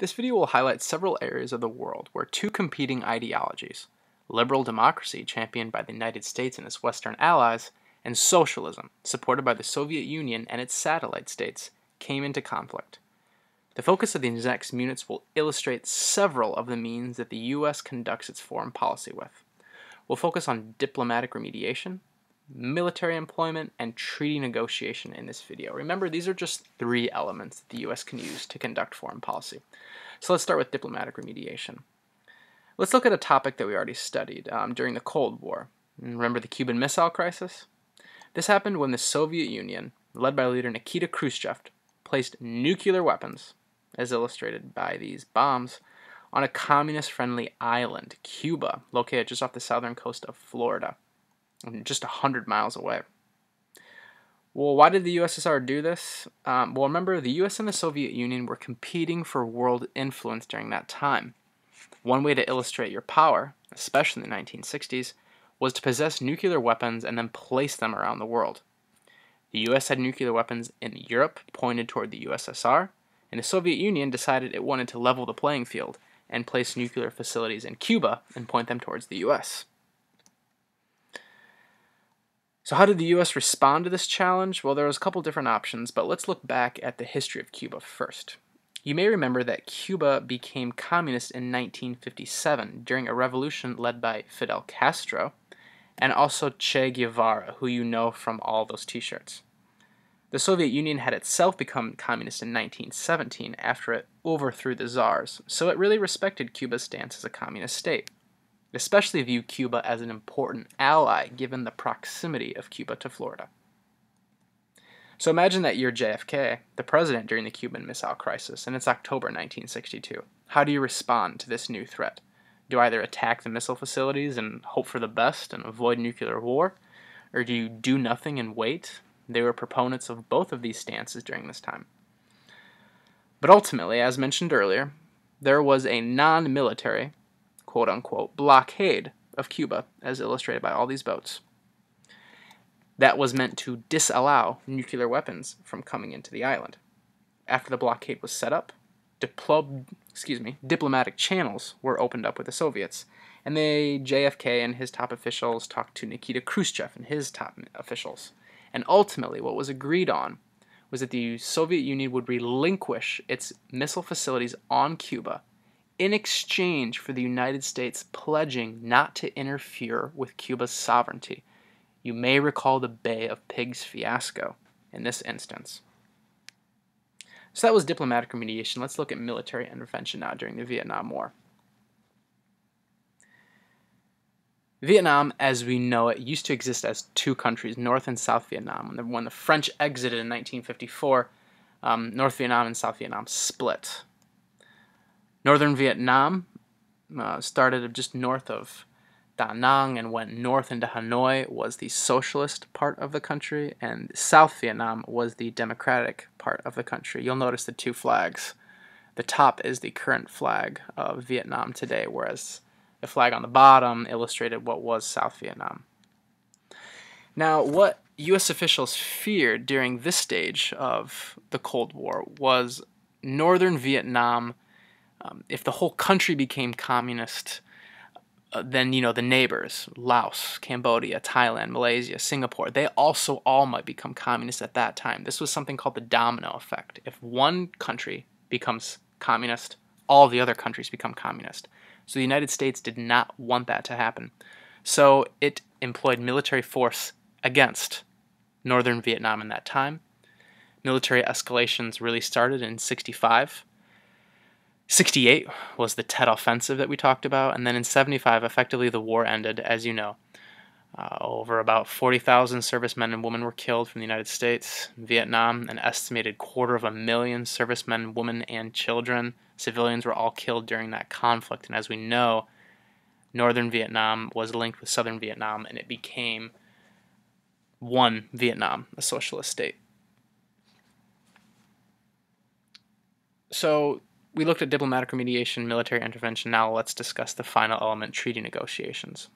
This video will highlight several areas of the world where two competing ideologies, liberal democracy championed by the United States and its Western allies, and socialism supported by the Soviet Union and its satellite states, came into conflict. The focus of these next units will illustrate several of the means that the U.S. conducts its foreign policy with. We'll focus on diplomatic remediation, military employment, and treaty negotiation in this video. Remember, these are just three elements that the U.S. can use to conduct foreign policy. So let's start with diplomatic remediation. Let's look at a topic that we already studied um, during the Cold War. Remember the Cuban Missile Crisis? This happened when the Soviet Union, led by leader Nikita Khrushchev, placed nuclear weapons, as illustrated by these bombs, on a communist friendly island, Cuba, located just off the southern coast of Florida just 100 miles away. Well, why did the USSR do this? Um, well, remember, the US and the Soviet Union were competing for world influence during that time. One way to illustrate your power, especially in the 1960s, was to possess nuclear weapons and then place them around the world. The US had nuclear weapons in Europe pointed toward the USSR, and the Soviet Union decided it wanted to level the playing field and place nuclear facilities in Cuba and point them towards the US. So how did the US respond to this challenge? Well, there was a couple different options, but let's look back at the history of Cuba first. You may remember that Cuba became communist in 1957 during a revolution led by Fidel Castro and also Che Guevara, who you know from all those t-shirts. The Soviet Union had itself become communist in 1917 after it overthrew the czars, so it really respected Cuba's stance as a communist state especially view Cuba as an important ally given the proximity of Cuba to Florida. So imagine that you're JFK, the president during the Cuban Missile Crisis, and it's October 1962. How do you respond to this new threat? Do you either attack the missile facilities and hope for the best and avoid nuclear war? Or do you do nothing and wait? They were proponents of both of these stances during this time. But ultimately, as mentioned earlier, there was a non military quote unquote blockade of Cuba, as illustrated by all these boats. That was meant to disallow nuclear weapons from coming into the island. After the blockade was set up, diplo- excuse me, diplomatic channels were opened up with the Soviets, and they, JFK and his top officials talked to Nikita Khrushchev and his top officials. And ultimately, what was agreed on was that the Soviet Union would relinquish its missile facilities on Cuba in exchange for the United States pledging not to interfere with Cuba's sovereignty. You may recall the Bay of Pigs fiasco in this instance. So that was diplomatic remediation. Let's look at military intervention now during the Vietnam War. Vietnam, as we know it, used to exist as two countries, North and South Vietnam. When the, when the French exited in 1954, um, North Vietnam and South Vietnam split. Northern Vietnam uh, started just north of Da Nang and went north into Hanoi was the socialist part of the country, and South Vietnam was the democratic part of the country. You'll notice the two flags. The top is the current flag of Vietnam today, whereas the flag on the bottom illustrated what was South Vietnam. Now, what U.S. officials feared during this stage of the Cold War was northern Vietnam um, if the whole country became communist, uh, then you know the neighbors, Laos, Cambodia, Thailand, Malaysia, Singapore, they also all might become communist at that time. This was something called the domino effect. If one country becomes communist, all the other countries become communist. So the United States did not want that to happen. So it employed military force against northern Vietnam in that time. Military escalations really started in 65 68 was the Tet Offensive that we talked about, and then in 75, effectively the war ended, as you know. Uh, over about 40,000 servicemen and women were killed from the United States. Vietnam, an estimated quarter of a million servicemen, women, and children, civilians were all killed during that conflict. And as we know, northern Vietnam was linked with southern Vietnam, and it became one Vietnam, a socialist state. So we looked at diplomatic remediation, military intervention. Now let's discuss the final element treaty negotiations.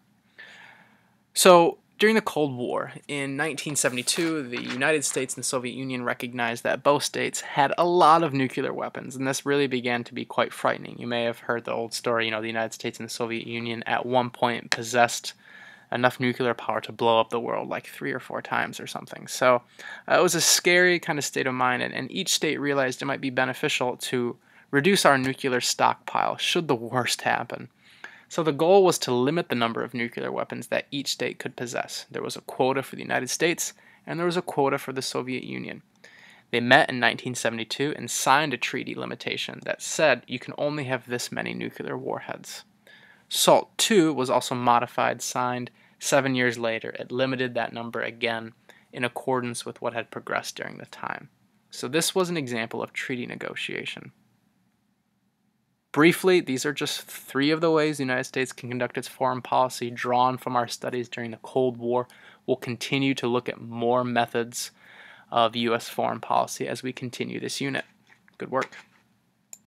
So, During the Cold War in 1972, the United States and the Soviet Union recognized that both states had a lot of nuclear weapons, and this really began to be quite frightening. You may have heard the old story, you know, the United States and the Soviet Union at one point possessed enough nuclear power to blow up the world like three or four times or something. So uh, it was a scary kind of state of mind, and, and each state realized it might be beneficial to reduce our nuclear stockpile should the worst happen. So the goal was to limit the number of nuclear weapons that each state could possess. There was a quota for the United States, and there was a quota for the Soviet Union. They met in 1972 and signed a treaty limitation that said you can only have this many nuclear warheads. SALT II was also modified, signed seven years later. It limited that number again in accordance with what had progressed during the time. So this was an example of treaty negotiation. Briefly, these are just three of the ways the United States can conduct its foreign policy drawn from our studies during the Cold War. We'll continue to look at more methods of U.S. foreign policy as we continue this unit. Good work.